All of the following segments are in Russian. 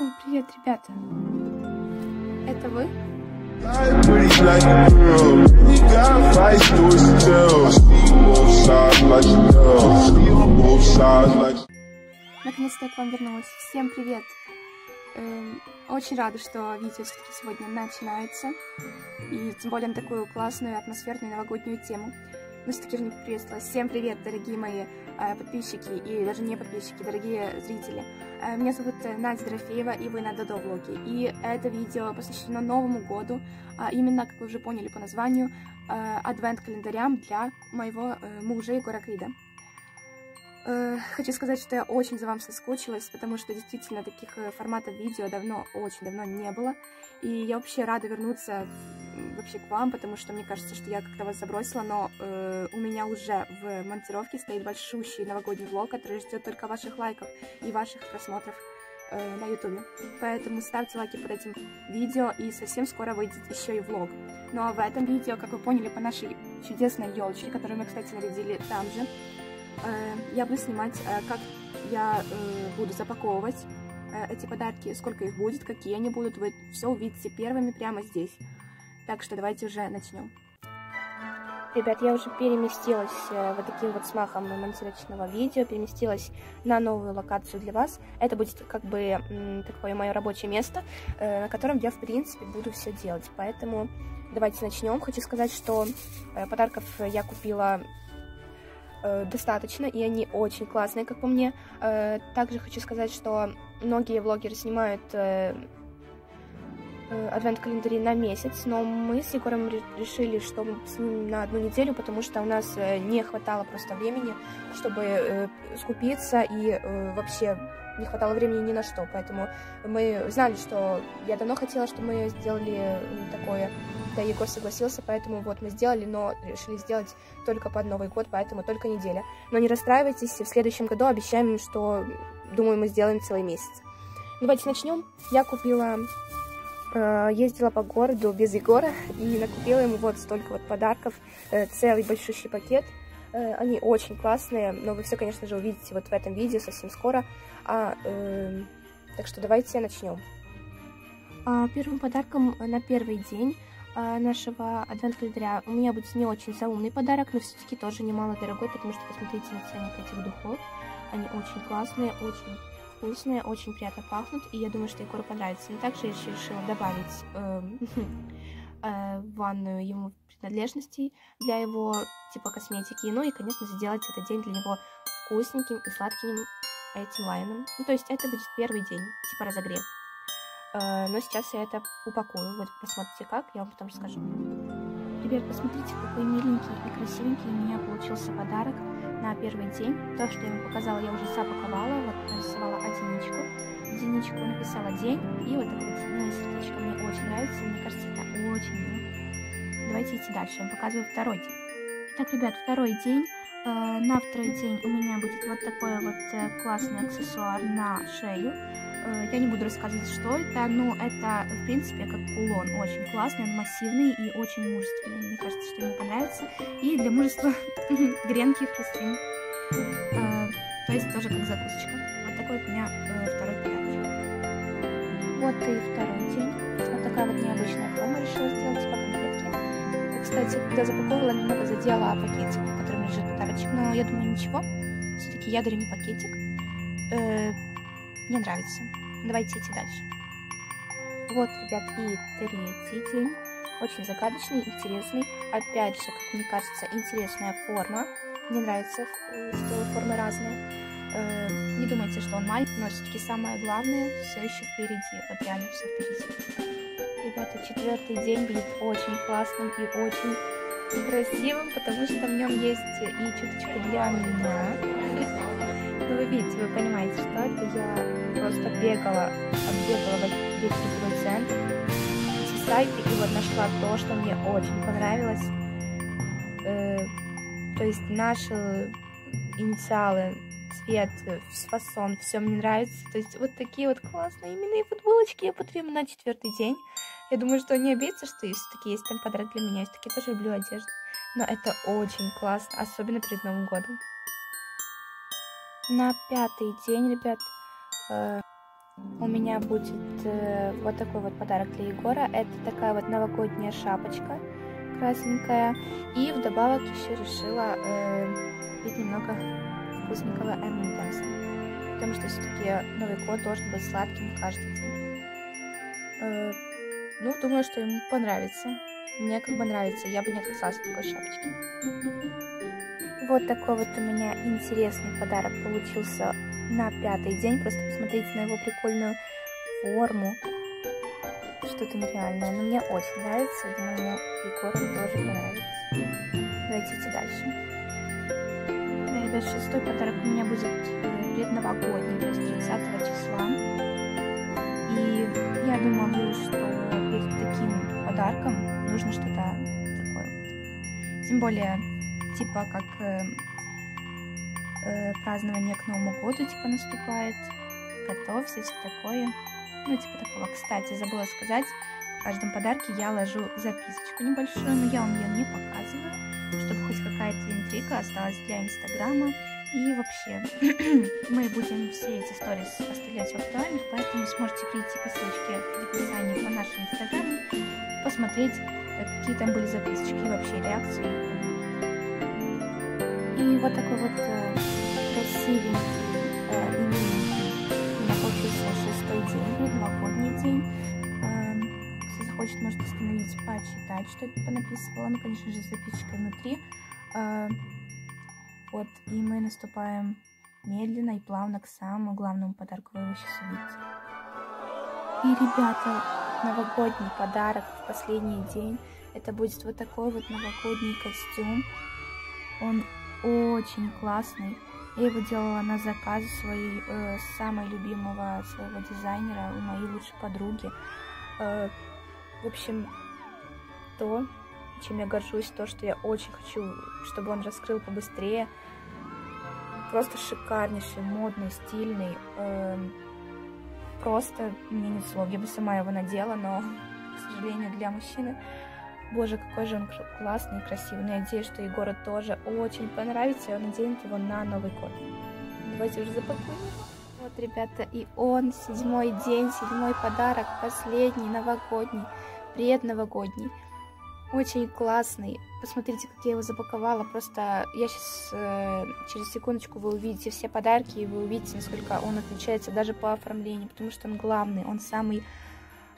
О, привет, ребята. Это вы? Наконец-то я к вам вернулась. Всем привет. Эм, очень рада, что видео все-таки сегодня начинается. И тем более на такую классную, атмосферную новогоднюю тему. Ну, все-таки же не приветствовала. Всем привет, дорогие мои э, подписчики и даже не подписчики, дорогие зрители. Э, меня зовут э, Надя Дорофеева, и вы на Додо Влоги. И это видео посвящено Новому году, а именно, как вы уже поняли по названию, адвент-календарям для моего мужа Егора Крида. Э, Хочу сказать, что я очень за вам соскучилась, потому что действительно таких э, форматов видео давно, очень давно не было. И я вообще рада вернуться вообще к вам, потому что мне кажется, что я как-то вас забросила, но э, у меня уже в монтировке стоит большущий новогодний влог, который ждет только ваших лайков и ваших просмотров э, на ютубе. Поэтому ставьте лайки под этим видео, и совсем скоро выйдет еще и влог. Ну а в этом видео, как вы поняли по нашей чудесной елочке, которую мы, кстати, нарядили там же, я буду снимать, э, как я э, буду запаковывать э, эти подарки, сколько их будет, какие они будут. Вы все увидите первыми прямо здесь. Так что давайте уже начнем. Ребят, я уже переместилась э, вот таким вот смахом монтировочного видео, переместилась на новую локацию для вас. Это будет как бы такое мое рабочее место, э, на котором я, в принципе, буду все делать. Поэтому давайте начнем. Хочу сказать, что э, подарков я купила э, достаточно, и они очень классные, как по мне. Э, Также хочу сказать, что многие блогеры снимают э, э, адвент-календари на месяц, но мы с Егором ре- решили, что мы снимем на одну неделю, потому что у нас э, не хватало просто времени, чтобы э, скупиться, и э, вообще не хватало времени ни на что, поэтому мы знали, что я давно хотела, чтобы мы сделали такое, да, Егор согласился, поэтому вот мы сделали, но решили сделать только под Новый год, поэтому только неделя. Но не расстраивайтесь, в следующем году обещаем, что, думаю, мы сделаем целый месяц. Давайте начнем. Я купила, э, ездила по городу без Егора и накупила ему вот столько вот подарков, э, целый большущий пакет. Э, они очень классные, но вы все, конечно же, увидите вот в этом видео совсем скоро. А, э, так что давайте начнем. А, Первым подарком на первый день нашего адвент-календаря у меня будет не очень заумный подарок, но все-таки тоже немало дорогой, потому что посмотрите на ценник этих духов. Они очень классные, очень вкусные, очень приятно пахнут, и я думаю, что Егору понравится. Но также я еще решила добавить эм, э, ванную ему принадлежностей для его типа косметики. Ну и, конечно, сделать этот день для него вкусненьким и сладким этим лайном. Ну, то есть это будет первый день, типа разогрев. Э, Но сейчас я это упакую. Вот посмотрите как, я вам потом расскажу. Ребят, посмотрите, какой миленький и красивенький у меня получился подарок на первый день. То, что я вам показала, я уже запаковала. Вот нарисовала одиничку. Единичку написала день. И вот такое вот милое сердечко мне очень нравится. Мне кажется, это очень. Давайте идти дальше. Я вам показываю второй день. Так, ребят, второй день. Э, На второй день у меня будет вот такой вот э, классный аксессуар на шею. Э, Я не буду рассказывать, что это, но это, в принципе, как кулон. Очень классный, он массивный и очень мужественный. Мне кажется, что ему понравится. И для мужества гренки хрустим. То есть тоже как закусочка. Вот такой вот у меня второй подарочек. Вот и второй день. Вот такая вот необычная форма решила сделать конфетки. И, Кстати, когда запаковывала, немного задела пакетик, подарочек. Но я думаю, ничего. Все-таки я пакетик. Э, мне нравится. Давайте идти дальше. Вот, ребят, и третий день. Очень загадочный, интересный. Опять же, как мне кажется, интересная форма. Мне нравится, э, что формы разные. Э, Не думайте, что он маленький, но все-таки самое главное все еще впереди. Вот реально все впереди. Ребята, четвертый день будет очень классным и очень красивым, потому что в нем есть и чуточку для меня. Ну, вы видите, вы понимаете, что это я просто бегала, оббегала весь торговый центр, сайты, и вот нашла то, что мне очень понравилось. Э, то есть наши инициалы, цвет, фасон, все мне нравится. То есть вот такие вот классные именные футболочки я ему на четвертый день. Я думаю, что они обидятся, что есть такие есть там подарок для меня. Я все-таки тоже люблю одежду. Но это очень классно, особенно перед Новым годом. На пятый день, ребят, э, у меня будет э, вот такой вот подарок для Егора. Это такая вот новогодняя шапочка красненькая. И вдобавок еще решила э, пить немного вкусненького M&M's. Потому что все-таки Новый год должен быть сладким каждый день. Ну, думаю, что ему понравится. Мне как бы нравится. Я бы не отказалась от такой шапочки. Вот такой вот у меня интересный подарок получился на пятый день. Просто посмотрите на его прикольную форму. Что-то нереальное. Но мне очень нравится. Думаю, Егору тоже понравится. Давайте идти дальше. Да, ребят, шестой подарок у меня будет э, предновогодний, то есть 30 числа. И я думаю, что подарком нужно что-то такое. Тем более, типа как э, э, празднование к Новому году типа наступает. Готовься, все такое. Ну, типа такого. Кстати, забыла сказать, в каждом подарке я ложу записочку небольшую, но я вам ее не показываю, чтобы хоть какая-то интрига осталась для Инстаграма. И вообще, мы будем все эти сторис оставлять в актуальных, поэтому сможете прийти по ссылочке в описании по нашему Инстаграму, посмотреть, э, какие там были записочки вообще реакции. И вот такой вот э, красивенький, э, меня получился шестой день, новогодний день. Э, кто захочет, может остановить, почитать, что я понаписывала. Ну, конечно же, с записочкой внутри. Э, вот, и мы наступаем медленно и плавно к самому главному подарку, вы его сейчас увидите. И, ребята, новогодний подарок в последний день. Это будет вот такой вот новогодний костюм. Он очень классный. Я его делала на заказ своей э, самой любимого своего дизайнера, у моей лучшей подруги. Э, в общем, то, чем я горжусь, то, что я очень хочу, чтобы он раскрыл побыстрее. Просто шикарнейший, модный, стильный. Э, просто мне нет слов. Я бы сама его надела, но, к сожалению, для мужчины Боже, какой же он классный и красивый. Надеюсь, что Егору тоже очень понравится, и он наденет его на Новый год. Давайте уже запакуем. Вот, ребята, и он, седьмой день, седьмой подарок, последний, новогодний, предновогодний. Очень классный. Посмотрите, как я его запаковала. Просто я сейчас, э, через секундочку, вы увидите все подарки, и вы увидите, насколько он отличается даже по оформлению, потому что он главный, он самый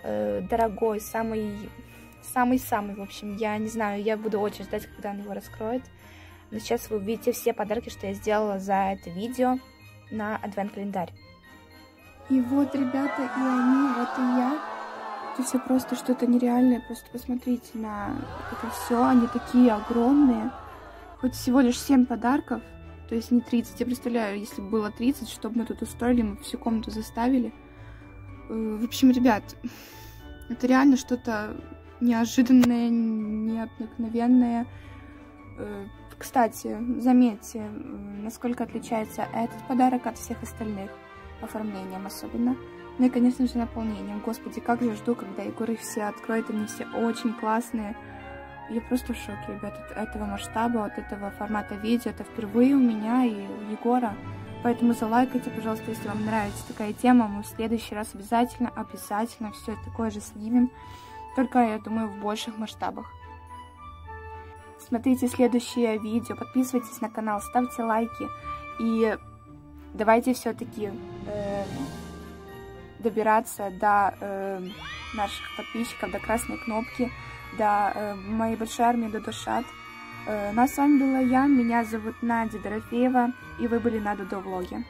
э, дорогой, самый самый-самый, в общем, я не знаю, я буду очень ждать, когда он его раскроет. Но сейчас вы увидите все подарки, что я сделала за это видео на адвент-календарь. И вот, ребята, и они, вот и я. Это все просто что-то нереальное. Просто посмотрите на это все. Они такие огромные. Хоть всего лишь 7 подарков, то есть не 30. Я представляю, если бы было 30, чтобы мы тут устроили, мы всю комнату заставили. Э, в общем, ребят, это реально что-то неожиданное, необыкновенное. Э, кстати, заметьте, насколько отличается этот подарок от всех остальных, оформлением особенно. Ну и, конечно же, наполнением. Господи, как же жду, когда Егор их все откроет, они все очень классные. Я просто в шоке, ребят, от этого масштаба, от этого формата видео. Это впервые у меня и у Егора. Поэтому залайкайте, пожалуйста, если вам нравится такая тема. Мы в следующий раз обязательно, обязательно все такое же снимем. Только, я думаю, в больших масштабах. Смотрите следующее видео, подписывайтесь на канал, ставьте лайки. И давайте все-таки э, добираться до э, наших подписчиков, до красной кнопки, до э, моей большой армии, до Душат. Э, ну а с вами была я, меня зовут Надя Дорофеева, и вы были на Дудо влоге.